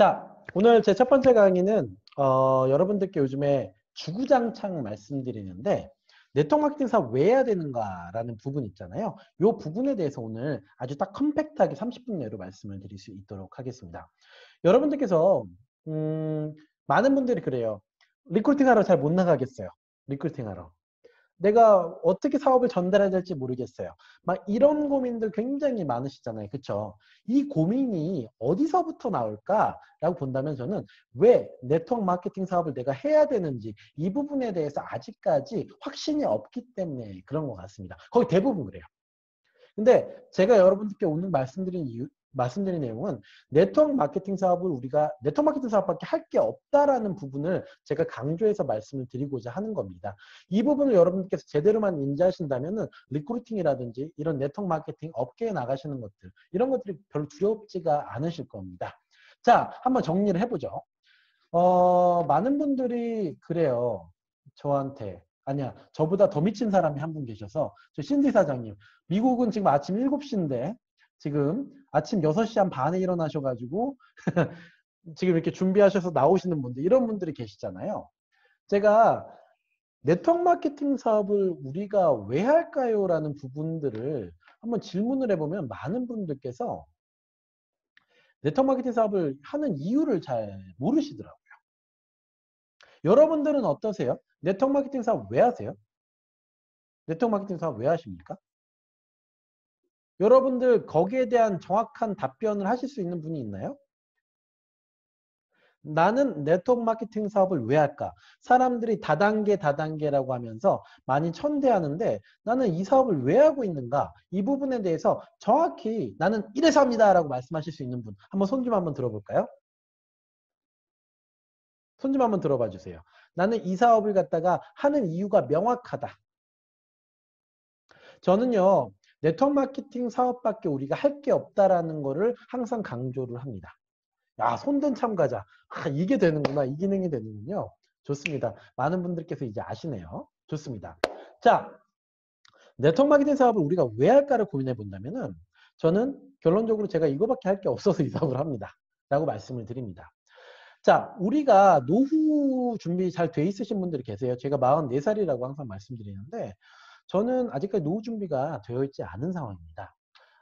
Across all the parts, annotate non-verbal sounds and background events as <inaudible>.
자, 오늘 제 첫 번째 강의는 어, 여러분들께 요즘에 주구장창 말씀드리는데 네트워크 마케팅 사업 왜 해야 되는가라는 부분 있잖아요. 이 부분에 대해서 오늘 아주 딱 컴팩트하게 30분 내로 말씀을 드릴 수 있도록 하겠습니다. 여러분들께서 음, 많은 분들이 그래요. recruiting 하러 잘 못 나가겠어요. recruiting 하러. 내가 어떻게 사업을 전달해야 될지 모르겠어요. 막 이런 고민들 굉장히 많으시잖아요. 그쵸? 이 고민이 어디서부터 나올까라고 본다면 저는 왜 네트워크 마케팅 사업을 내가 해야 되는지 이 부분에 대해서 아직까지 확신이 없기 때문에 그런 것 같습니다. 거의 대부분 그래요. 근데 제가 여러분들께 오늘 말씀드린 이유, 말씀드린 내용은 네트워크 마케팅 사업을 우리가 네트워크 마케팅 사업밖에 할 게 없다라는 부분을 제가 강조해서 말씀을 드리고자 하는 겁니다. 이 부분을 여러분께서 제대로만 인지하신다면 은 recruiting이라든지 이런 네트워크 마케팅 업계에 나가시는 것들 이런 것들이 별로 두렵지가 않으실 겁니다. 자, 한번 정리를 해보죠. 어, 많은 분들이 그래요. 저한테 아니야 저보다 더 미친 사람이 한 분 계셔서 저 신디 사장님 미국은 지금 아침 7시인데 지금 아침 6시 한 반에 일어나셔가지고 <laughs> 지금 이렇게 준비하셔서 나오시는 분들 이런 분들이 계시잖아요. 제가 네트워크 마케팅 사업을 우리가 왜 할까요? 라는 부분들을 한번 질문을 해보면 많은 분들께서 네트워크 마케팅 사업을 하는 이유를 잘 모르시더라고요. 여러분들은 어떠세요? 네트워크 마케팅 사업 왜 하세요? 네트워크 마케팅 사업 왜 하십니까? 여러분들 거기에 대한 정확한 답변을 하실 수 있는 분이 있나요? 나는 네트워크 마케팅 사업을 왜 할까? 사람들이 다단계 다단계라고 하면서 많이 천대하는데 나는 이 사업을 왜 하고 있는가? 이 부분에 대해서 정확히 나는 이래서 합니다 라고 말씀하실 수 있는 분 한번 손 좀 한번 들어볼까요? 손 좀 한번 들어봐 주세요. 나는 이 사업을 갖다가 하는 이유가 명확하다. 저는요 네트워크 마케팅 사업밖에 우리가 할 게 없다라는 거를 항상 강조를 합니다. 야, 손든 참가자. 아, 이게 되는구나. 이 기능이 되는군요. 좋습니다. 많은 분들께서 이제 아시네요. 좋습니다. 자, 네트워크 마케팅 사업을 우리가 왜 할까를 고민해 본다면은 저는 결론적으로 제가 이거밖에 할 게 없어서 <laughs> 이 사업을 합니다. 라고 말씀을 드립니다. 자, 우리가 노후 준비 잘 돼 있으신 분들이 계세요. 제가 44살이라고 항상 말씀드리는데 저는 아직까지 노후 준비가 되어 있지 않은 상황입니다.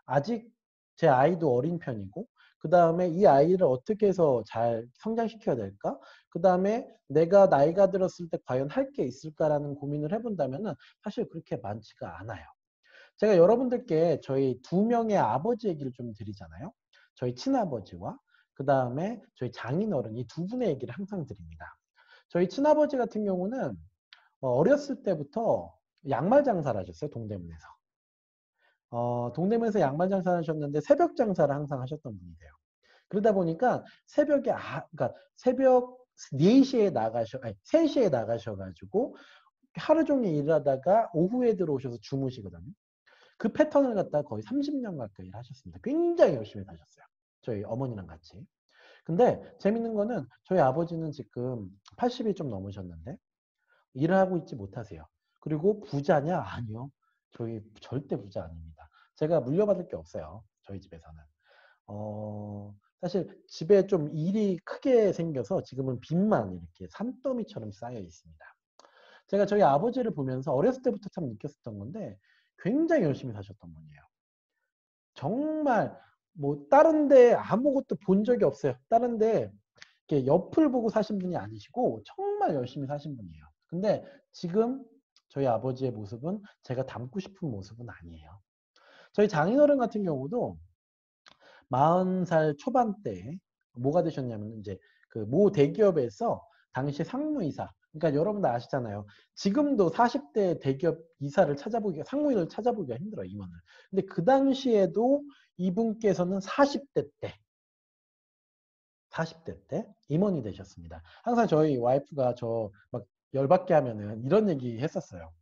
아직 제 아이도 어린 편이고 그 다음에 이 아이를 어떻게 해서 잘 성장시켜야 될까? 그 다음에 내가 나이가 들었을 때 과연 할 게 있을까라는 고민을 해본다면 사실 그렇게 많지가 않아요. 제가 여러분들께 저희 두 명의 아버지 얘기를 좀 드리잖아요. 저희 친아버지와 그 다음에 저희 장인어른 이 두 분의 얘기를 항상 드립니다. 저희 친아버지 같은 경우는 어, 어렸을 때부터 양말 장사를 하셨어요. 동대문에서. 어, 동대문에서 양말 장사를 하셨는데 새벽 장사를 항상 하셨던 분이세요. 그러다 보니까 새벽에 아, 그러니까 새벽 4시에 나가셔 아니 3시에 나가셔 가지고 하루 종일 일하다가 오후에 들어오셔서 주무시거든요. 그 패턴을 갖다 거의 30년 가까이 하셨습니다. 굉장히 열심히 사셨어요. 저희 어머니랑 같이. 근데 재밌는 거는 저희 아버지는 지금 80이 좀 넘으셨는데 일을 하고 있지 못하세요. 그리고 부자냐? 아니요. 저희 절대 부자 아닙니다. 제가 물려받을 게 없어요. 저희 집에서는. 어, 사실 집에 좀 일이 크게 생겨서 지금은 빚만 이렇게 산더미처럼 쌓여 있습니다. 제가 저희 아버지를 보면서 어렸을 때부터 참 느꼈었던 건데 굉장히 열심히 사셨던 분이에요. 정말 뭐 다른 데 아무것도 본 적이 없어요. 다른 데 이렇게 옆을 보고 사신 분이 아니시고 정말 열심히 사신 분이에요. 근데 지금 저희 아버지의 모습은 제가 닮고 싶은 모습은 아니에요. 저희 장인어른 같은 경우도 40살 초반 때 뭐가 되셨냐면 이제 그 모 대기업에서 당시 상무이사 그러니까 여러분들 아시잖아요. 지금도 40대 대기업 이사를 찾아보기가 상무위를 찾아보기가 힘들어요, 임원을. 근데 그 당시에도 이분께서는 40대 때 40대 때 임원이 되셨습니다. 항상 저희 와이프가 저 막 열받게 하면은 이런 얘기 했었어요.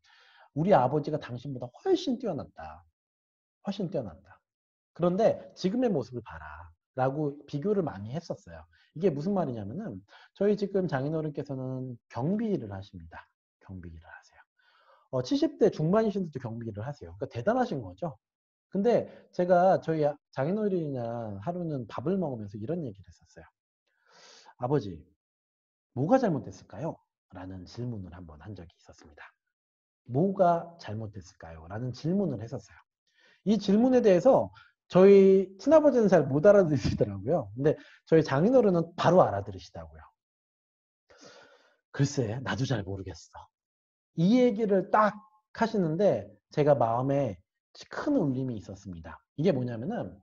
우리 아버지가 당신보다 훨씬 뛰어났다. 훨씬 뛰어난다. 그런데 지금의 모습을 봐라. 라고 비교를 많이 했었어요. 이게 무슨 말이냐면은 저희 지금 장인어른께서는 경비 일을 하십니다. 경비 일을 하세요. 어, 70대 중반이신데도 경비 일을 하세요. 그러니까 대단하신 거죠. 근데 제가 저희 장인어른이나 하루는 밥을 먹으면서 이런 얘기를 했었어요. 아버지, 뭐가 잘못됐을까요? 라는 질문을 한번 한 적이 있었습니다. 뭐가 잘못됐을까요? 라는 질문을 했었어요. 이 질문에 대해서 저희 친아버지는 잘 못 알아들으시더라고요. 근데 저희 장인어른은 바로 알아들으시더라고요. 글쎄, 나도 잘 모르겠어. 이 얘기를 딱 하시는데 제가 마음에 큰 울림이 있었습니다. 이게 뭐냐면은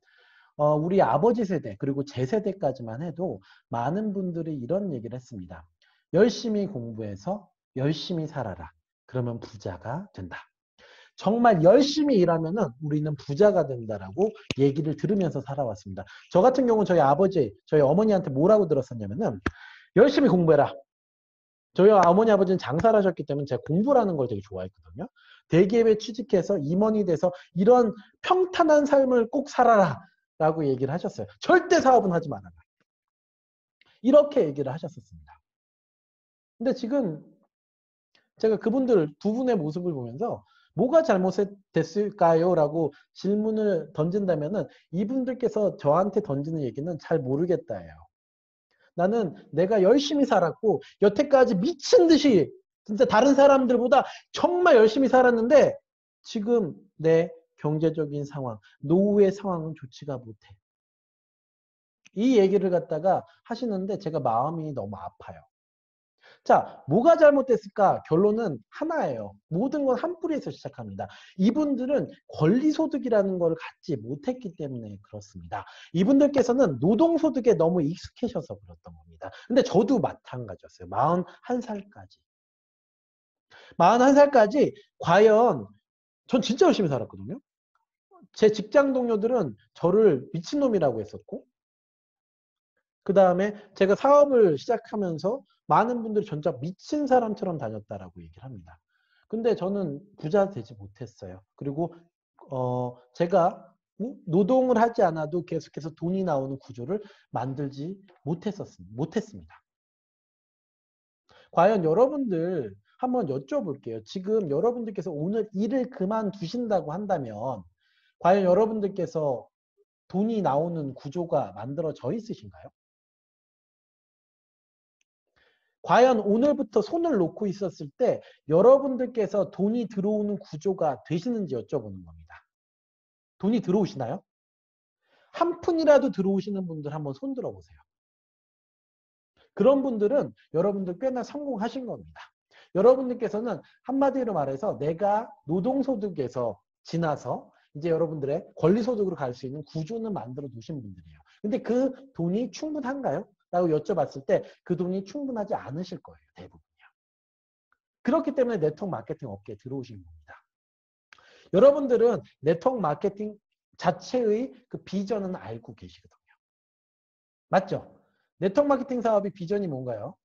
어, 우리 아버지 세대 그리고 제 세대까지만 해도 많은 분들이 이런 얘기를 했습니다. 열심히 공부해서 열심히 살아라. 그러면 부자가 된다. 정말 열심히 일하면 은 우리는 부자가 된다라고 얘기를 들으면서 살아왔습니다. 저 같은 경우는 저희 아버지, 저희 어머니한테 뭐라고 들었었냐면은 열심히 공부해라. 저희 어머니 아버지는 장사를 하셨기 때문에 제가 공부라는 걸 되게 좋아했거든요. 대기업에 취직해서 임원이 돼서 이런 평탄한 삶을 꼭 살아라 라고 얘기를 하셨어요. 절대 사업은 하지 말아라. 이렇게 얘기를 하셨었습니다. 근데 지금 제가 그분들 두 분의 모습을 보면서 뭐가 잘못됐을까요? 라고 질문을 던진다면은 이분들께서 저한테 던지는 얘기는 잘 모르겠다예요. 나는 내가 열심히 살았고 여태까지 미친 듯이 진짜 다른 사람들보다 정말 열심히 살았는데 지금 내 경제적인 상황, 노후의 상황은 좋지가 못해. 이 얘기를 갖다가 하시는데 제가 마음이 너무 아파요. 자, 뭐가 잘못됐을까? 결론은 하나예요. 모든 건 한 뿌리에서 시작합니다. 이분들은 권리소득이라는 걸 갖지 못했기 때문에 그렇습니다. 이분들께서는 노동소득에 너무 익숙해셔서 그렇던 겁니다. 근데 저도 마찬가지였어요. 41살까지. 41살까지 과연 전 진짜 열심히 살았거든요. 제 직장 동료들은 저를 미친놈이라고 했었고 그 다음에 제가 사업을 시작하면서 많은 분들이 전자 미친 사람처럼 다녔다라고 얘기를 합니다. 근데 저는 부자 되지 못했어요. 그리고 어 제가 노동을 하지 않아도 계속해서 돈이 나오는 구조를 만들지 못했었습니다. 과연 여러분들 한번 여쭤볼게요. 지금 여러분들께서 오늘 일을 그만두신다고 한다면 과연 여러분들께서 돈이 나오는 구조가 만들어져 있으신가요? 과연 오늘부터 손을 놓고 있었을 때 여러분들께서 돈이 들어오는 구조가 되시는지 여쭤보는 겁니다. 돈이 들어오시나요? 한 푼이라도 들어오시는 분들 한번 손 들어보세요. 그런 분들은 여러분들 꽤나 성공하신 겁니다. 여러분들께서는 한마디로 말해서 내가 노동소득에서 지나서 이제 여러분들의 권리소득으로 갈 수 있는 구조는 만들어 두신 분들이에요. 근데 그 돈이 충분한가요? 라고 여쭤봤을 때 그 돈이 충분하지 않으실 거예요. 대부분이요. 그렇기 때문에 네트워크 마케팅 업계에 들어오신 겁니다. 여러분들은 네트워크 마케팅 자체의 그 비전은 알고 계시거든요. 맞죠? 네트워크 마케팅 사업의 비전이 뭔가요?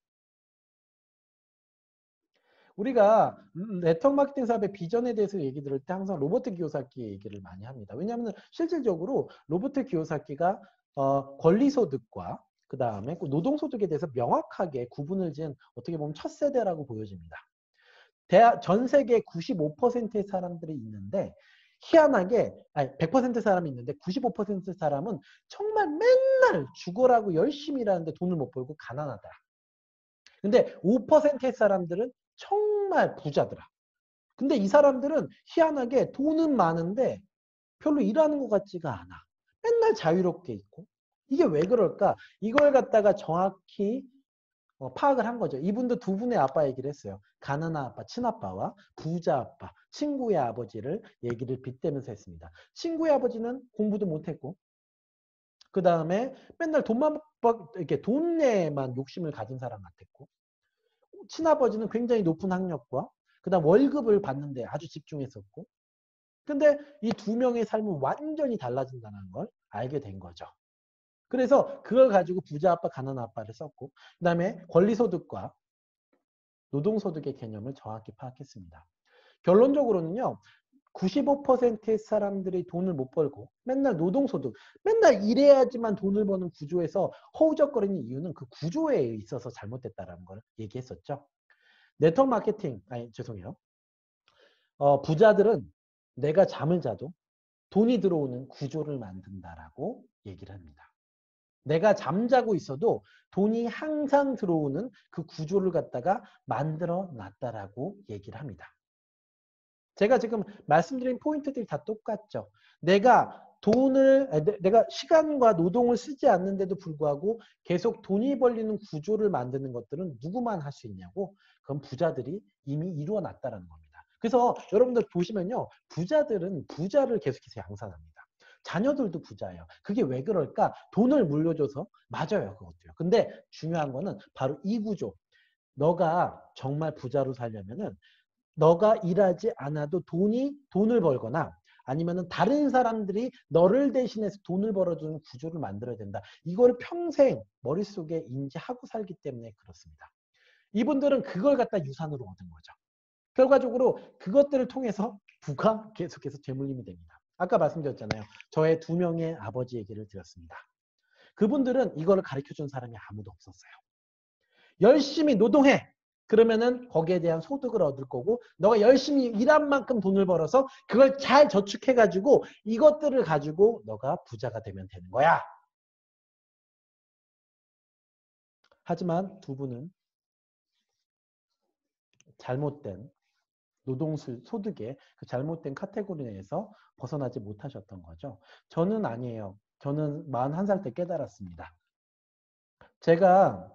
우리가 네트워크 마케팅 사업의 비전에 대해서 얘기 들을 때 항상 로버트 기요사키 얘기를 많이 합니다. 왜냐하면 실질적으로 로버트 기요사키가 어, 권리소득과 그 다음에 노동소득에 대해서 명확하게 구분을 지은 어떻게 보면 첫 세대라고 보여집니다. 전 세계 95%의 사람들이 있는데 희한하게 아니 100% 사람이 있는데 95% 사람은 정말 맨날 죽어라고 열심히 일하는데 돈을 못 벌고 가난하다. 근데 5%의 사람들은 정말 부자더라. 근데 이 사람들은 희한하게 돈은 많은데 별로 일하는 것 같지가 않아. 맨날 자유롭게 있고 이게 왜 그럴까? 이걸 갖다가 정확히 어, 파악을 한 거죠. 이분도 두 분의 아빠 얘기를 했어요. 가난한 아빠, 친아빠와 부자 아빠, 친구의 아버지를 얘기를 빗대면서 했습니다. 친구의 아버지는 공부도 못했고, 그 다음에 맨날 돈만, 이렇게 돈에만 욕심을 가진 사람 같았고, 친아버지는 굉장히 높은 학력과, 그 다음 월급을 받는데 아주 집중했었고, 근데 이 두 명의 삶은 완전히 달라진다는 걸 알게 된 거죠. 그래서 그걸 가지고 부자 아빠, 가난 아빠를 썼고 그 다음에 권리소득과 노동소득의 개념을 정확히 파악했습니다. 결론적으로는요. 95%의 사람들이 돈을 못 벌고 맨날 노동소득, 맨날 일해야지만 돈을 버는 구조에서 허우적거리는 이유는 그 구조에 있어서 잘못됐다는 걸 얘기했었죠. 네트워크 마케팅, 아니 죄송해요. 어, 부자들은 내가 잠을 자도 돈이 들어오는 구조를 만든다라고 얘기를 합니다. 내가 잠자고 있어도 돈이 항상 들어오는 그 구조를 갖다가 만들어 놨다라고 얘기를 합니다. 제가 지금 말씀드린 포인트들이 다 똑같죠. 내가 돈을 내가 시간과 노동을 쓰지 않는데도 불구하고 계속 돈이 벌리는 구조를 만드는 것들은 누구만 할 수 있냐고 그건 부자들이 이미 이루어 놨다라는 겁니다. 그래서 여러분들 보시면요. 부자들은 부자를 계속해서 양산합니다. 자녀들도 부자예요. 그게 왜 그럴까? 돈을 물려줘서 맞아요. 그것도요. 근데 중요한 거는 바로 이 구조. 너가 정말 부자로 살려면은 너가 일하지 않아도 돈이 돈을 벌거나 아니면은 다른 사람들이 너를 대신해서 돈을 벌어주는 구조를 만들어야 된다. 이걸 평생 머릿속에 인지하고 살기 때문에 그렇습니다. 이분들은 그걸 갖다 유산으로 얻은 거죠. 결과적으로 그것들을 통해서 부가 계속해서 재물림이 됩니다. 아까 말씀드렸잖아요. 저의 두 명의 아버지 얘기를 드렸습니다. 그분들은 이거를 가르쳐 준 사람이 아무도 없었어요. 열심히 노동해. 그러면은 거기에 대한 소득을 얻을 거고 너가 열심히 일한 만큼 돈을 벌어서 그걸 잘 저축해 가지고 이것들을 가지고 너가 부자가 되면 되는 거야. 하지만 두 분은 잘못된 노동수 소득의 그 잘못된 카테고리 내에서 벗어나지 못하셨던 거죠. 저는 아니에요. 저는 41살 때 깨달았습니다. 제가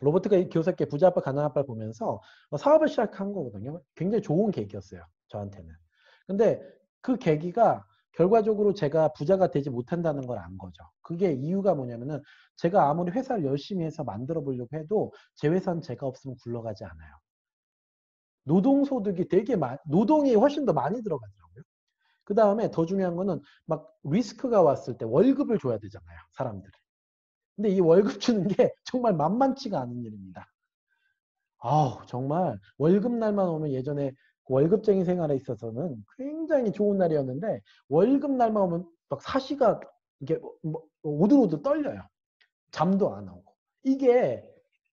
로버트가 교사께 부자 아빠 가난 아빠 보면서 사업을 시작한 거거든요. 굉장히 좋은 계기였어요. 저한테는. 근데 그 계기가 결과적으로 제가 부자가 되지 못한다는 걸 안 거죠. 그게 이유가 뭐냐면은 제가 아무리 회사를 열심히 해서 만들어 보려고 해도 제 회사는 제가 없으면 굴러가지 않아요. 노동소득이 되게 많, 노동이 훨씬 더 많이 들어가더라고요. 그 다음에 더 중요한 거는 막 리스크가 왔을 때 월급을 줘야 되잖아요. 사람들이. 근데 이 월급 <laughs> 주는 게 정말 만만치가 않은 일입니다. 아우 정말 월급날만 오면 예전에 월급쟁이 생활에 있어서는 굉장히 좋은 날이었는데 월급날만 오면 막 사지가 이게 뭐, 뭐 오들오들 떨려요. 잠도 안 오고. 이게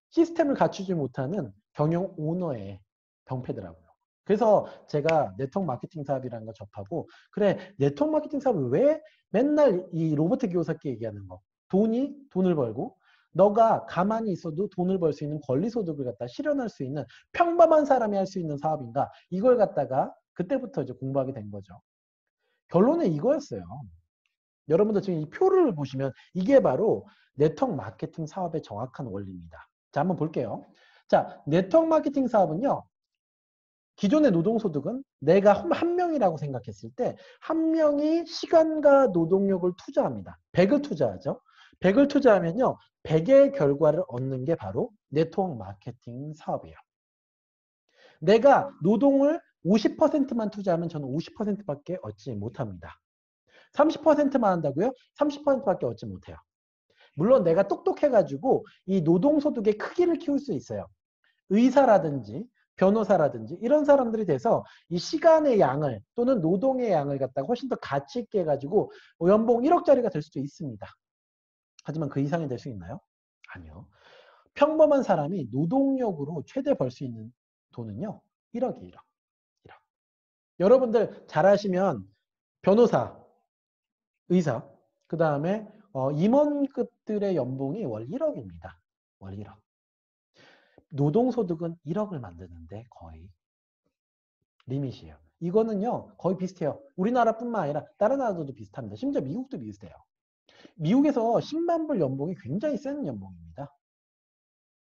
시스템을 갖추지 못하는 경영 오너의 병폐더라고요. 그래서 제가 네트워크 마케팅 사업이라는 거 접하고 그래 네트워크 마케팅 사업을 왜 맨날 이 로버트 기요사키가 얘기하는 거 돈이 돈을 벌고 너가 가만히 있어도 돈을 벌 수 있는 권리소득을 갖다 실현할 수 있는 평범한 사람이 할 수 있는 사업인가 이걸 갖다가 그때부터 이제 공부하게 된 거죠. 결론은 이거였어요. 여러분들 지금 이 표를 보시면 이게 바로 네트워크 마케팅 사업의 정확한 원리입니다. 자 한번 볼게요. 자 네트워크 마케팅 사업은요. 기존의 노동소득은 내가 한 명이라고 생각했을 때 한 명이 시간과 노동력을 투자합니다. 100을 투자하죠. 100을 투자하면요. 100의 결과를 얻는 게 바로 네트워크 마케팅 사업이에요. 내가 노동을 50%만 투자하면 저는 50%밖에 얻지 못합니다. 30%만 한다고요? 30%밖에 얻지 못해요. 물론 내가 똑똑해가지고 이 노동소득의 크기를 키울 수 있어요. 의사라든지 변호사라든지 이런 사람들이 돼서 이 시간의 양을 또는 노동의 양을 갖다가 훨씬 더 가치 있게 해가지고 연봉 1억짜리가 될 수도 있습니다. 하지만 그 이상이 될 수 있나요? 아니요. 평범한 사람이 노동력으로 최대 벌 수 있는 돈은요. 1억이 1억. 1억. 여러분들 잘하시면 변호사, 의사, 그 다음에 어, 임원급들의 연봉이 월 1억입니다. 월 1억. 노동소득은 1억을 만드는데 거의 리밋이에요. 이거는요 거의 비슷해요. 우리나라뿐만 아니라 다른 나라들도 비슷합니다. 심지어 미국도 비슷해요. 미국에서 10만 불 연봉이 굉장히 센 연봉입니다.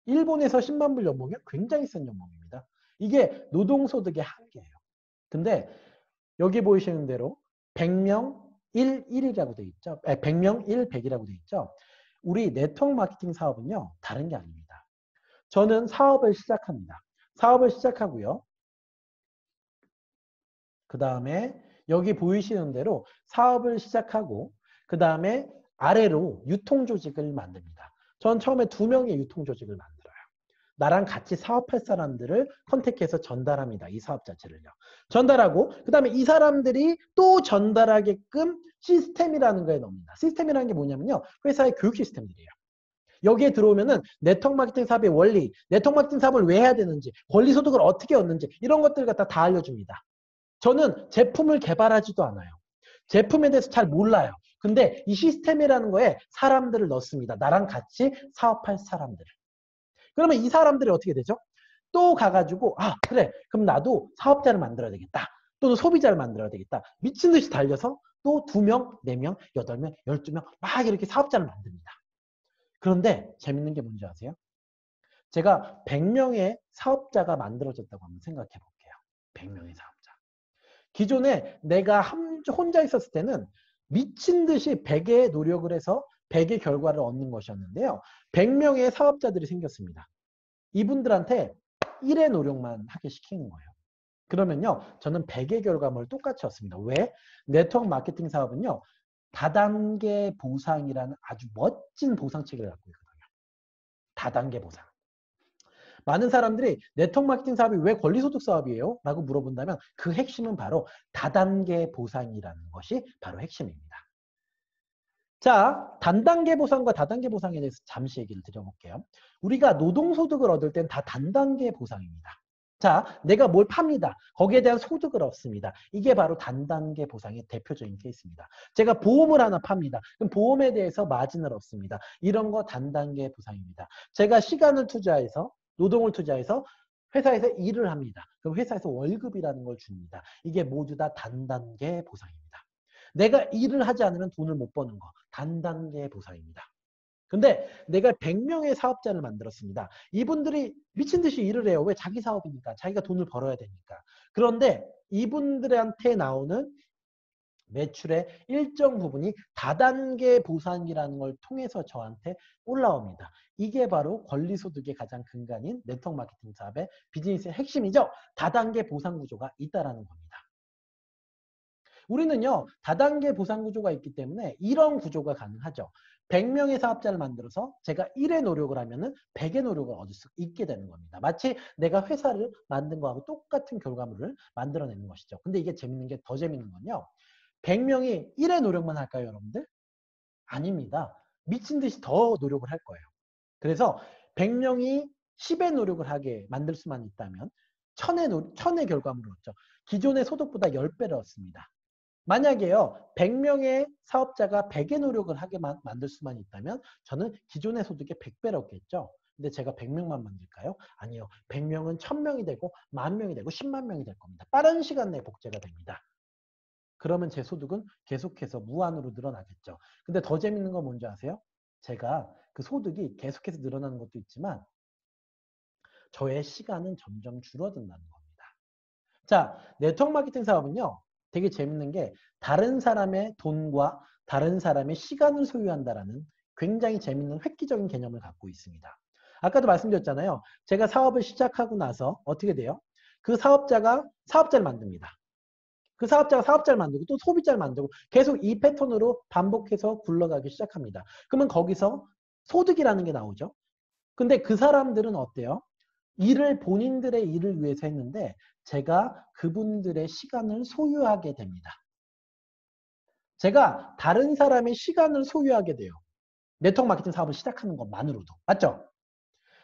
일본에서 10만 불 연봉이 굉장히 센 연봉입니다. 이게 노동소득의 한계예요. 근데 여기 보이시는 대로 100명 1, 1이라고 돼 있죠. 100명 1, 100이라고 돼 있죠. 우리 네트워크 마케팅 사업은요. 다른 게 아닙니다. 저는 사업을 시작합니다. 사업을 시작하고요. 그 다음에 여기 보이시는 대로 사업을 시작하고 그 다음에 아래로 유통조직을 만듭니다. 전 처음에 두 명의 유통조직을 만들어요. 나랑 같이 사업할 사람들을 contact해서 전달합니다. 이 사업 자체를요. 전달하고 그 다음에 이 사람들이 또 전달하게끔 시스템이라는 거에 넣습니다. 시스템이라는 게 뭐냐면요. 회사의 교육 시스템들이에요. 여기에 들어오면은 네트워크 마케팅 사업의 원리, 네트워크 마케팅 사업을 왜 해야 되는지, 권리 소득을 어떻게 얻는지 이런 것들 갖다 다 알려줍니다. 저는 제품을 개발하지도 않아요. 제품에 대해서 잘 몰라요. 근데 이 시스템이라는 거에 사람들을 넣습니다. 나랑 같이 사업할 사람들을. 그러면 이 사람들이 어떻게 되죠? 또 가가지고 아 그래 그럼 나도 사업자를 만들어야 되겠다. 또는 소비자를 만들어야 되겠다. 미친 듯이 달려서 또 두 명, 네 명, 여덟 명, 열두 명 막 이렇게 사업자를 만듭니다. 그런데 재밌는 게 뭔지 아세요? 제가 100명의 사업자가 만들어졌다고 한번 생각해 볼게요. 100명의 사업자. 기존에 내가 혼자 있었을 때는 미친 듯이 100의 노력을 해서 100의 결과를 얻는 것이었는데요. 100명의 사업자들이 생겼습니다. 이분들한테 1의 노력만 하게 시키는 거예요. 그러면요. 저는 100의 결과물을 똑같이 얻습니다. 왜? 네트워크 마케팅 사업은요. 다단계 보상이라는 아주 멋진 보상 체계를 갖고 있거든요. 다단계 보상. 많은 사람들이 네트워크 마케팅 사업이 왜 권리소득 사업이에요? 라고 물어본다면 그 핵심은 바로 다단계 보상이라는 것이 바로 핵심입니다. 자, 단단계 보상과 다단계 보상에 대해서 잠시 얘기를 드려볼게요. 우리가 노동소득을 얻을 땐 다 단단계 보상입니다. 자, 내가 뭘 팝니다. 거기에 대한 소득을 얻습니다. 이게 바로 단단계 보상의 대표적인 케이스입니다. 제가 보험을 하나 팝니다. 그럼 보험에 대해서 마진을 얻습니다. 이런 거 단단계 보상입니다. 제가 시간을 투자해서 노동을 투자해서 회사에서 일을 합니다. 그럼 회사에서 월급이라는 걸 줍니다. 이게 모두 다 단단계 보상입니다. 내가 일을 하지 않으면 돈을 못 버는 거 단단계 보상입니다. 근데 내가 100명의 사업자를 만들었습니다. 이분들이 미친 듯이 일을 해요. 왜? 자기 사업이니까. 자기가 돈을 벌어야 되니까. 그런데 이분들한테 나오는 매출의 일정 부분이 다단계 보상이라는 걸 통해서 저한테 올라옵니다. 이게 바로 권리소득의 가장 근간인 네트워크 마케팅 사업의 비즈니스의 핵심이죠. 다단계 보상 구조가 있다라는 겁니다. 우리는요 다단계 보상 구조가 있기 때문에 이런 구조가 가능하죠. 100명의 사업자를 만들어서 제가 1의 노력을 하면은 100의 노력을 얻을 수 있게 되는 겁니다. 마치 내가 회사를 만든 거하고 똑같은 결과물을 만들어내는 것이죠. 근데 이게 재밌는 게 더 재밌는 건요. 100명이 1의 노력만 할까요, 여러분들? 아닙니다. 미친 듯이 더 노력을 할 거예요. 그래서 100명이 10의 노력을 하게 만들 수만 있다면 1000의, 노, 1000의 결과물을 얻죠. 기존의 소득보다 10배를 얻습니다. 만약에요 100명의 사업자가 100의 노력을 하게 만들 수만 있다면 저는 기존의 소득의 100배를 얻겠죠. 근데 제가 100명만 만들까요? 아니요. 100명은 1000명이 되고 만명이 되고 10만 명이 될 겁니다. 빠른 시간 내에 복제가 됩니다. 그러면 제 소득은 계속해서 무한으로 늘어나겠죠. 근데 더 재밌는 건 뭔지 아세요? 제가 그 소득이 계속해서 늘어나는 것도 있지만 저의 시간은 점점 줄어든다는 겁니다. 자, 네트워크 마케팅 사업은요. 되게 재밌는 게 다른 사람의 돈과 다른 사람의 시간을 소유한다라는 굉장히 재밌는 획기적인 개념을 갖고 있습니다. 아까도 말씀드렸잖아요. 제가 사업을 시작하고 나서 어떻게 돼요? 그 사업자가 사업자를 만듭니다. 그 사업자가 사업자를 만들고 또 소비자를 만들고 계속 이 패턴으로 반복해서 굴러가기 시작합니다. 그러면 거기서 소득이라는 게 나오죠. 근데 그 사람들은 어때요? 일을 본인들의 일을 위해서 했는데 제가 그분들의 시간을 소유하게 됩니다. 제가 다른 사람의 시간을 소유하게 돼요. 네트워크 마케팅 사업을 시작하는 것만으로도. 맞죠?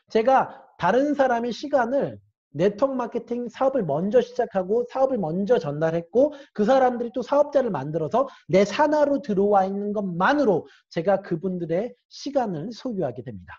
제가 다른 사람의 시간을 네트워크 마케팅 사업을 먼저 시작하고 사업을 먼저 전달했고 그 사람들이 또 사업자를 만들어서 내 산하로 들어와 있는 것만으로 제가 그분들의 시간을 소유하게 됩니다.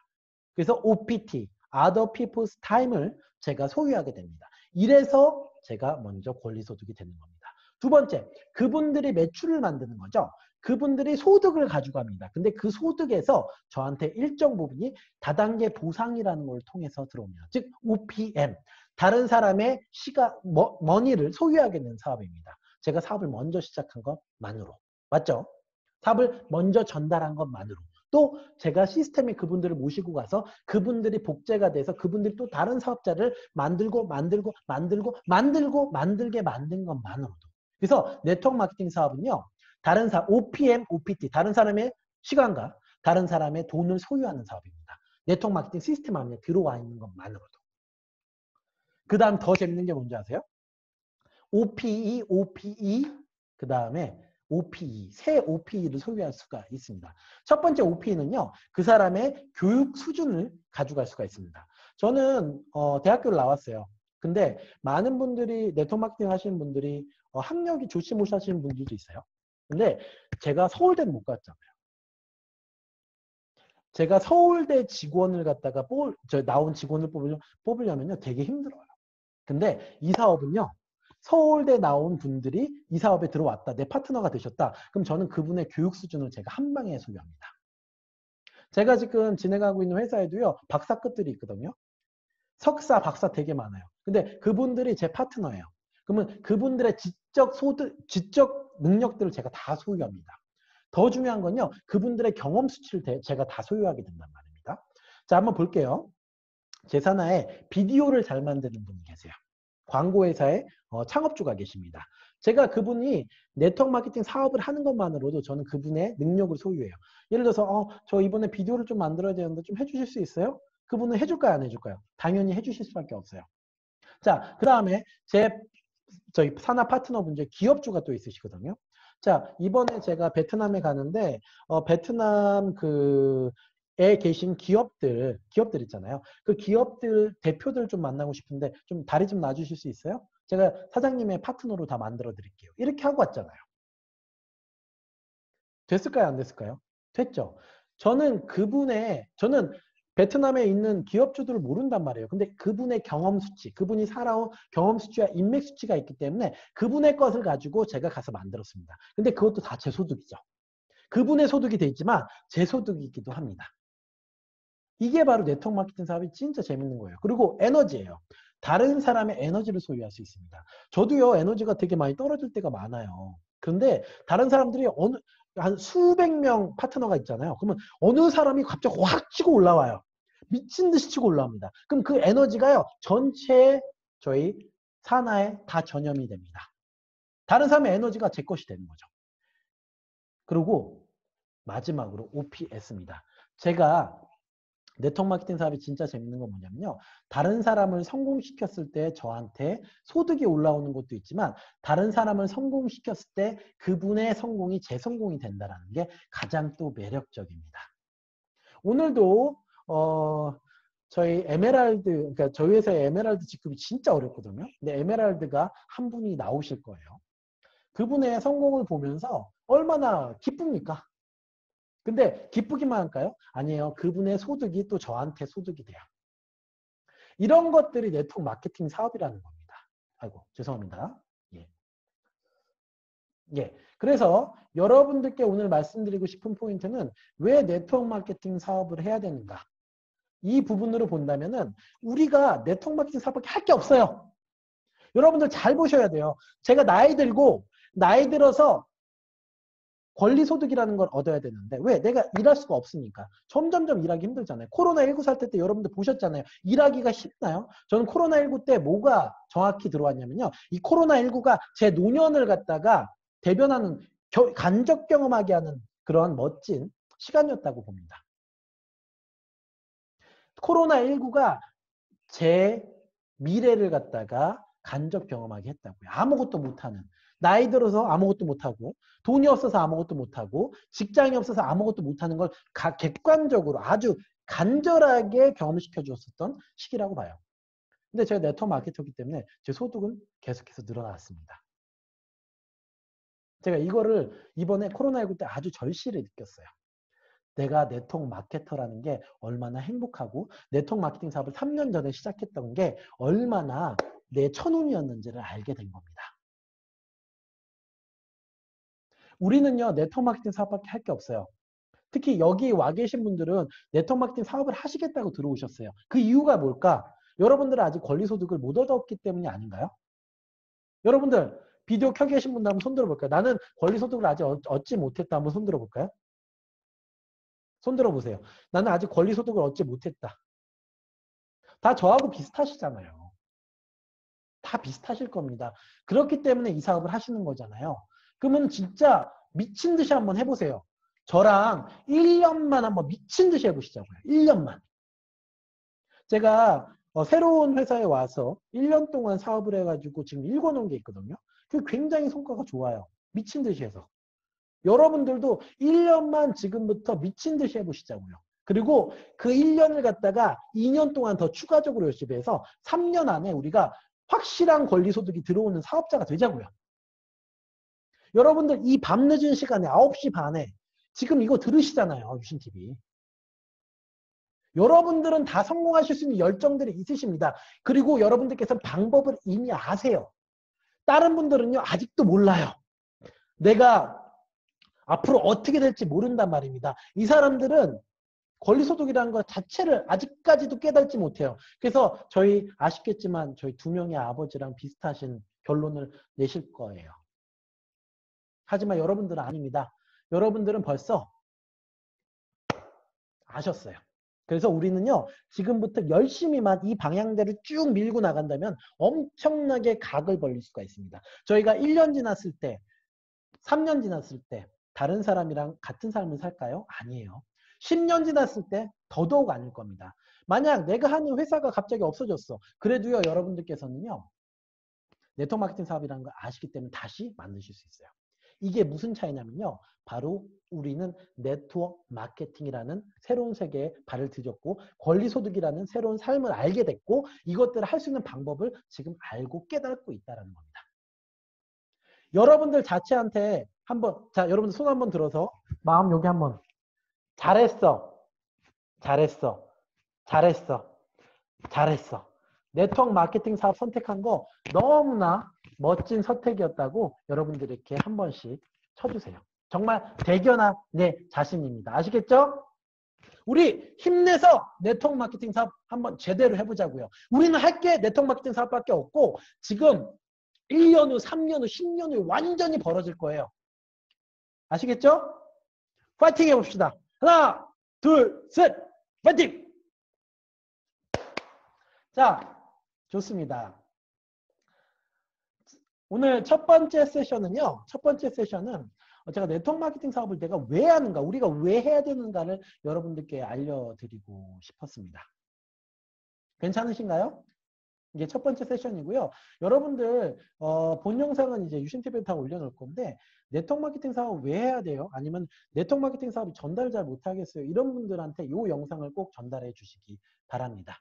그래서 OPT, Other People's Time을 제가 소유하게 됩니다. 이래서 제가 먼저 권리소득이 되는 겁니다. 두 번째, 그분들이 매출을 만드는 거죠. 그분들이 소득을 가져갑니다. 근데 그 소득에서 저한테 일정 부분이 다단계 보상이라는 걸 통해서 들어옵니다. 즉 OPM, 다른 사람의 시가 머, 머니를 소유하게 되는 사업입니다. 제가 사업을 먼저 시작한 것만으로. 맞죠? 사업을 먼저 전달한 것만으로. 또 제가 시스템에 그분들을 모시고 가서 그분들이 복제가 돼서 그분들이 또 다른 사업자를 만들고 만들고 만들고 만들고 만들게 만든 것만으로도. 그래서 네트워크 마케팅 사업은요. 다른 사 OPM, OPT 다른 사람의 시간과 다른 사람의 돈을 소유하는 사업입니다. 네트워크 마케팅 시스템 안에 들어와 있는 것만으로도. 그 다음 더 재밌는 게 뭔지 아세요? OPE, OPE, 그 다음에 OPE, 새 OPE를 소유할 수가 있습니다. 첫 번째 OPE는요, 그 사람의 교육 수준을 가져갈 수가 있습니다. 저는 어, 대학교를 나왔어요. 근데 많은 분들이 네트워크 마케팅 하시는 분들이 어, 학력이 좋지 못 하시는 분들도 있어요. 근데 제가 서울대는 못 갔잖아요. 제가 서울대 직원을 갖다가 뽑을, 저 나온 직원을 뽑으려, 뽑으려면요 되게 힘들어요. 근데 이 사업은요 서울대 나온 분들이 이 사업에 들어왔다. 내 파트너가 되셨다. 그럼 저는 그분의 교육 수준을 제가 한 방에 소유합니다. 제가 지금 진행하고 있는 회사에도요 박사 끝들이 있거든요. 석사, 박사 되게 많아요. 근데 그분들이 제 파트너예요. 그러면 그분들의 지적 소득, 지적 능력들을 제가 다 소유합니다. 더 중요한 건요. 그분들의 경험 수치를 제가 다 소유하게 된단 말입니다. 자, 한번 볼게요. 제 산하에 비디오를 잘 만드는 분이 계세요. 광고회사의 어, 창업주가 계십니다. 제가 그분이 네트워크 마케팅 사업을 하는 것만으로도 저는 그분의 능력을 소유해요. 예를 들어서 어, 저 이번에 비디오를 좀 만들어야 되는데 좀 해주실 수 있어요? 그분은 해줄까요? 안 해줄까요? 당연히 해주실 수밖에 없어요. 자, 그 다음에 제 저희 산하 파트너분 중에 기업주가 또 있으시거든요. 자, 이번에 제가 베트남에 가는데 어, 베트남 그에 계신 기업들, 기업들 있잖아요. 그 기업들 대표들 좀 만나고 싶은데 좀 다리 좀 놔주실 수 있어요? 제가 사장님의 파트너로 다 만들어 드릴게요. 이렇게 하고 왔잖아요. 됐을까요? 안 됐을까요? 됐죠. 저는 그분의 저는 베트남에 있는 기업주들을 모른단 말이에요. 근데 그분의 경험 수치, 그분이 살아온 경험 수치와 인맥 수치가 있기 때문에 그분의 것을 가지고 제가 가서 만들었습니다. 근데 그것도 다 제 소득이죠. 그분의 소득이 돼 있지만 제 소득이기도 합니다. 이게 바로 네트워크 마케팅 사업이 진짜 재밌는 거예요. 그리고 에너지예요. 다른 사람의 에너지를 소유할 수 있습니다. 저도요, 에너지가 되게 많이 떨어질 때가 많아요. 근데 다른 사람들이 어느, 한 수백 명 파트너가 있잖아요. 그러면 어느 사람이 갑자기 확 치고 올라와요. 미친 듯이 치고 올라옵니다. 그럼 그 에너지가요, 전체 저희 산하에 다 전염이 됩니다. 다른 사람의 에너지가 제 것이 되는 거죠. 그리고 마지막으로 OPS입니다. 제가 네트워크 마케팅 사업이 진짜 재밌는 건 뭐냐면요. 다른 사람을 성공시켰을 때 저한테 소득이 올라오는 것도 있지만 다른 사람을 성공시켰을 때 그분의 성공이 제 성공이 된다는 게 가장 또 매력적입니다. 오늘도 어 저희 에메랄드 그러니까 저희 회사의 에메랄드 직급이 진짜 어렵거든요. 근데 에메랄드가 한 분이 나오실 거예요. 그분의 성공을 보면서 얼마나 기쁩니까? 근데 기쁘기만 할까요? 아니에요. 그분의 소득이 또 저한테 소득이 돼요. 이런 것들이 네트워크 마케팅 사업이라는 겁니다. 아이고 죄송합니다. 예. 예. 그래서 여러분들께 오늘 말씀드리고 싶은 포인트는 왜 네트워크 마케팅 사업을 해야 되는가? 이 부분으로 본다면은 우리가 네트워크 마케팅 사업밖에 할 게 없어요. 여러분들 잘 보셔야 돼요. 제가 나이 들고 나이 들어서 권리소득이라는 걸 얻어야 되는데 왜? 내가 일할 수가 없으니까. 점점점 일하기 힘들잖아요. 코로나19 사태 때 여러분들 보셨잖아요. 일하기가 쉽나요? 저는 코로나19 때 뭐가 정확히 들어왔냐면요. 이 코로나19가 제 노년을 갖다가 대변하는 겨, 간접 경험하게 하는 그런 멋진 시간이었다고 봅니다. 코로나19가 제 미래를 갖다가 간접 경험하게 했다고요. 아무것도 못하는. 나이 들어서 아무것도 못하고 돈이 없어서 아무것도 못하고 직장이 없어서 아무것도 못하는 걸 객관적으로 아주 간절하게 경험시켜 주었었던 시기라고 봐요. 근데 제가 네트워크 마케터기 때문에 제 소득은 계속해서 늘어났습니다. 제가 이거를 이번에 코로나19 때 아주 절실히 느꼈어요. 내가 네트워크 마케터라는 게 얼마나 행복하고 네트워크 마케팅 사업을 3년 전에 시작했던 게 얼마나 내 천운이었는지를 알게 된 겁니다. 우리는요 네트워크 마케팅 사업밖에 할 게 없어요. 특히 여기 와 계신 분들은 네트워크 마케팅 사업을 하시겠다고 들어오셨어요. 그 이유가 뭘까? 여러분들은 아직 권리소득을 못 얻었기 때문이 아닌가요? 여러분들 비디오 켜 계신 분들 한번 손들어 볼까요? 나는 권리소득을 아직 얻지 못했다 한번 손들어 볼까요? 손들어 보세요. 나는 아직 권리소득을 얻지 못했다. 다 저하고 비슷하시잖아요. 다 비슷하실 겁니다. 그렇기 때문에 이 사업을 하시는 거잖아요. 그러면 진짜 미친 듯이 한번 해보세요. 저랑 1년만 한번 미친 듯이 해보시자고요. 1년만. 제가 어, 새로운 회사에 와서 1년 동안 사업을 해가지고 지금 읽어놓은 게 있거든요. 그 굉장히 성과가 좋아요. 미친 듯이 해서. 여러분들도 1년만 지금부터 미친 듯이 해보시자고요. 그리고 그 1년을 갖다가 2년 동안 더 추가적으로 열심히 해서 3년 안에 우리가 확실한 권리 소득이 들어오는 사업자가 되자고요. 여러분들 이 밤늦은 시간에 9시 반에 지금 이거 들으시잖아요. 유신TV. 여러분들은 다 성공하실 수 있는 열정들이 있으십니다. 그리고 여러분들께서는 방법을 이미 아세요. 다른 분들은요, 아직도 몰라요. 내가 앞으로 어떻게 될지 모른단 말입니다. 이 사람들은 권리소득이라는 것 자체를 아직까지도 깨닫지 못해요. 그래서 저희 아쉽겠지만 저희 두 명의 아버지랑 비슷하신 결론을 내실 거예요. 하지만 여러분들은 아닙니다. 여러분들은 벌써 아셨어요. 그래서 우리는요, 지금부터 열심히만 이 방향대로 쭉 밀고 나간다면 엄청나게 각을 벌릴 수가 있습니다. 저희가 1년 지났을 때, 3년 지났을 때, 다른 사람이랑 같은 삶을 살까요? 아니에요. 10년 지났을 때 더더욱 아닐 겁니다. 만약 내가 하는 회사가 갑자기 없어졌어. 그래도요, 여러분들께서는요, 네트워크 마케팅 사업이라는 걸 아시기 때문에 다시 만드실 수 있어요. 이게 무슨 차이냐면요. 바로 우리는 네트워크 마케팅이라는 새로운 세계에 발을 들였고 권리소득이라는 새로운 삶을 알게 됐고 이것들을 할 수 있는 방법을 지금 알고 깨닫고 있다는 겁니다. 여러분들 자체한테 한번 자 여러분들 손 한번 들어서 마음 여기 한번. 잘했어. 잘했어. 잘했어. 잘했어. 네트워크 마케팅 사업 선택한 거 너무나 멋진 선택이었다고 여러분들 이렇게 한 번씩 쳐주세요. 정말 대견한 내 자신입니다. 아시겠죠? 우리 힘내서 네트워크 마케팅 사업 한번 제대로 해보자고요. 우리는 할 게 네트워크 마케팅 사업밖에 없고 지금 1년 후, 3년 후, 10년 후에 완전히 벌어질 거예요. 아시겠죠? 파이팅 해봅시다. 하나, 둘, 셋, 파이팅! 자, 좋습니다. 오늘 첫 번째 세션은요. 첫 번째 세션은 제가 네트워크 마케팅 사업을 내가 왜 하는가, 우리가 왜 해야 되는가를 여러분들께 알려드리고 싶었습니다. 괜찮으신가요? 이게 첫 번째 세션이고요. 여러분들 어, 본 영상은 이제 유신TV에 다 올려놓을 건데 네트워크 마케팅 사업 왜 해야 돼요? 아니면 네트워크 마케팅 사업이 전달 잘 못하겠어요? 이런 분들한테 이 영상을 꼭 전달해 주시기 바랍니다.